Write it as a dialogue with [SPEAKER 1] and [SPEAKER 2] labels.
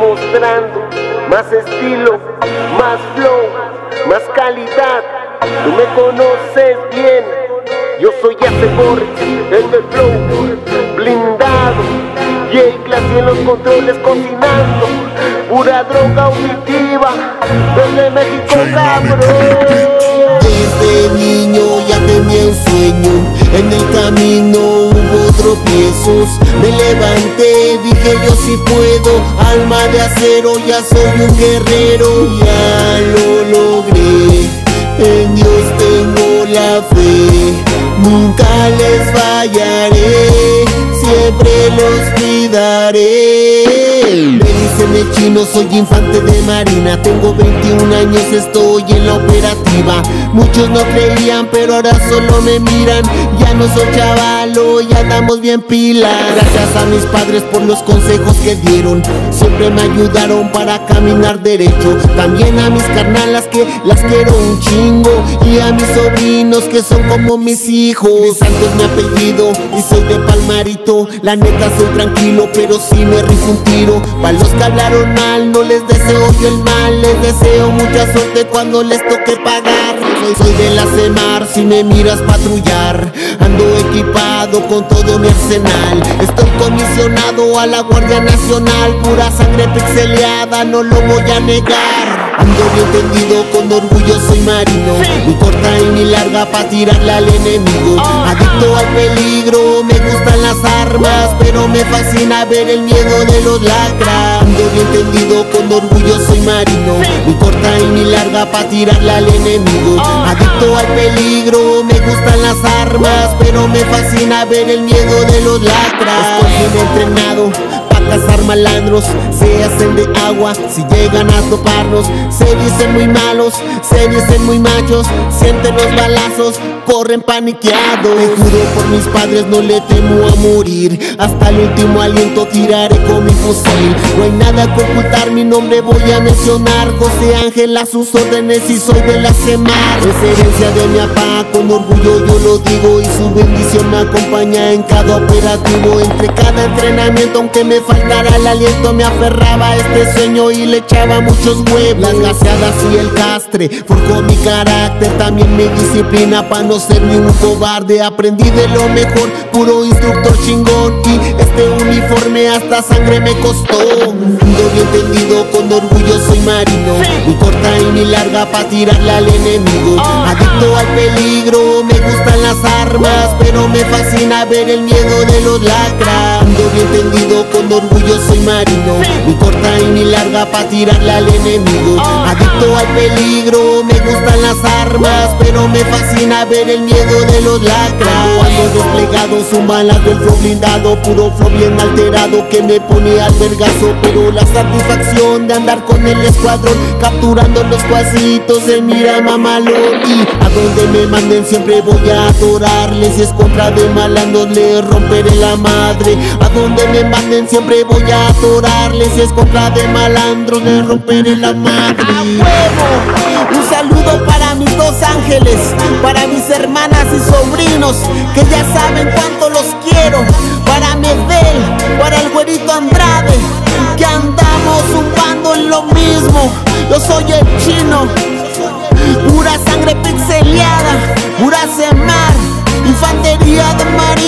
[SPEAKER 1] demostrando más estilo, más flow, más calidad. Tú me conoces bien, yo soy Acebor, el del flow, blindado. Y el clase en los controles cocinando, pura droga auditiva, desde México cabrón.
[SPEAKER 2] Desde niño ya tenía un sueño, en el camino tropiezos. Me levanté, dije yo sí puedo, alma de acero, ya soy un guerrero, ya lo logré. En Dios tengo la fe, nunca les fallaré, siempre los cuidaré. Chino, soy infante de marina. Tengo 21 años, estoy en la operativa. Muchos no creían, pero ahora solo me miran. Ya no soy chavalo, ya andamos bien pilas Gracias a mis padres por los consejos que dieron. Siempre me ayudaron para caminar derecho. También a mis carnalas que las quiero un chingo. Y a mis sobrinos que son como mis hijos. Mi santo es mi apellido y soy de Palmarito. La neta soy tranquilo, pero sí me rifo un tiro. Para los hablaron mal, no les deseo yo el mal Les deseo mucha suerte cuando les toque pagar. Soy, soy de la CEMAR, si me miras patrullar Ando equipado con todo mi arsenal. Estoy comisionado a la Guardia Nacional Pura sangre pixeleada, no lo voy a negar. Ando bien tendido, con orgullo soy marino. Mi corta y mi larga pa' tirarle al enemigo. Adicto al peligro, me gustan las armas Pero me fascina ver el miedo de los lacras bien tendido, con orgullo soy marino. Mi corta y mi larga pa' tirarle al enemigo. Adicto al peligro, me gustan las armas Pero me fascina ver el miedo de los lacras. Estoy bien entrenado cazar malandros Se hacen de agua si llegan a toparnos Se dicen muy malos, se dicen muy machos Sienten los balazos, corren paniqueados. Te juro por mis padres no le temo a morir Hasta el último aliento tiraré con mi fusil. No hay nada que ocultar, mi nombre voy a mencionar José Ángel a sus órdenes y soy de la semar Es herencia de mi papá, con orgullo yo lo digo Y su bendición me acompaña en cada operativo. Entre cada entrenamiento aunque me faltara el aliento Me aferraba a este sueño y le echaba muchos huevos. Las gaseadas y el castre forjó mi carácter También mi disciplina para no ser ni un cobarde. Aprendí de lo mejor, puro instructor chingón Y este uniforme hasta sangre me costó. Ando bien tendido, con orgullo soy marino. Mi corta y mi larga pa' tirarle al enemigo. Adicto al peligro, me gustan las armas Pero me fascina ver el miedo de los lacras Ando bien tendido, con orgullo soy marino. Mi corta y mi larga pa' tirarle al enemigo. Adicto al peligro, me gustan las armas Pero me fascina ver el miedo de los lacras Cuando desplegado su malas del flow blindado Puro flow bien alterado que me pone al vergazo Pero la satisfacción de andar con el escuadrón Capturando los cuasitos se mira mamalón Y a donde me manden siempre voy a adorarles Si es contra de malandros le romperé la madre A donde me manden siempre voy a adorarles Si es contra de malandros le romperé la madre
[SPEAKER 3] ¡A huevo! Un saludo para mis dos ángeles, para mis hermanas y sobrinos, que ya saben cuánto los quiero. Chino, pura sangre pixeleada, pura semar, infantería de marina.